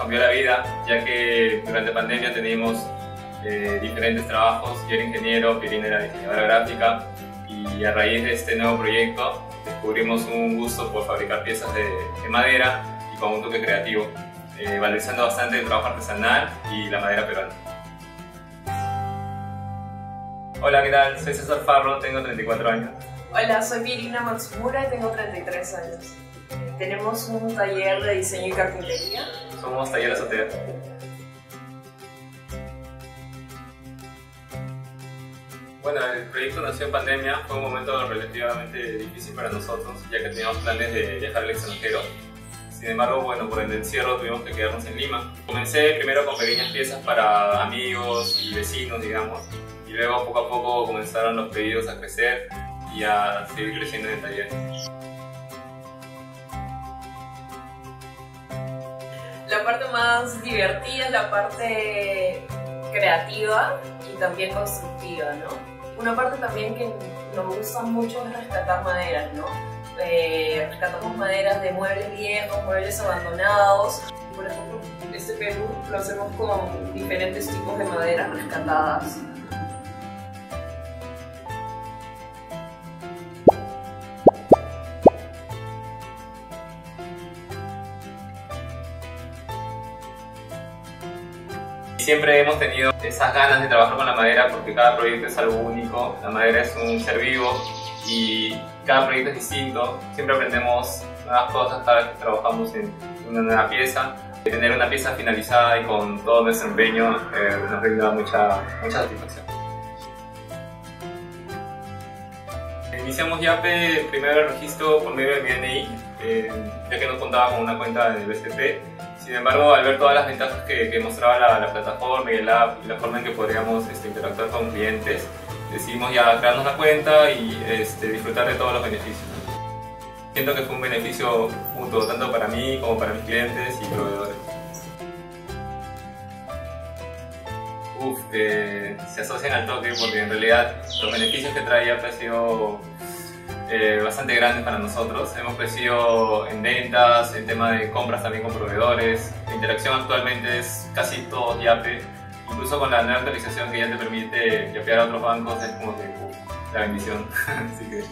cambió la vida, ya que durante pandemia teníamos eh, diferentes trabajos. Yo era ingeniero, Pirina era diseñadora gráfica y a raíz de este nuevo proyecto descubrimos un gusto por fabricar piezas de, de madera y con un toque creativo, eh, valorizando bastante el trabajo artesanal y la madera peruana. Hola, ¿qué tal? Soy César Farro, tengo 34 años. Hola, soy Pirina Matsumura y tengo 33 años. Tenemos un taller de diseño y carpintería. Somos Taller Azotea. Bueno, el proyecto nació en pandemia, fue un momento relativamente difícil para nosotros, ya que teníamos planes de viajar al extranjero. Sin embargo, bueno, por el encierro tuvimos que quedarnos en Lima. Comencé primero con pequeñas piezas para amigos y vecinos, digamos, y luego poco a poco comenzaron los pedidos a crecer y a seguir creciendo en el taller. La parte más divertida es la parte creativa y también constructiva, ¿no? Una parte también que nos gusta mucho es rescatar maderas, ¿no? Eh, rescatamos maderas de muebles viejos, muebles abandonados. Por ejemplo, este Perú lo hacemos con diferentes tipos de maderas rescatadas. Siempre hemos tenido esas ganas de trabajar con la madera porque cada proyecto es algo único, la madera es un ser vivo y cada proyecto es distinto. Siempre aprendemos nuevas cosas cada vez que trabajamos en una nueva pieza. Tener una pieza finalizada y con todo nuestro empeño eh, nos brinda mucha, mucha satisfacción. Iniciamos YAPE primero el registro por medio de mi DNI, eh, ya que no contaba con una cuenta de BCP. Sin embargo, al ver todas las ventajas que, mostraba la, la, plataforma y y la forma en que podríamos este, interactuar con clientes, decidimos ya crearnos la cuenta y este, disfrutar de todos los beneficios. Siento que fue un beneficio mutuo, tanto para mí como para mis clientes y proveedores. Uf, eh, se asocian al toque porque en realidad los beneficios que traía han sido eh, bastante grandes para nosotros. Hemos crecido en ventas, en tema de compras también con proveedores. La interacción actualmente es casi todo Yape. Incluso con la nueva actualización que ya te permite yapear a otros bancos es como que uf, la bendición. Así que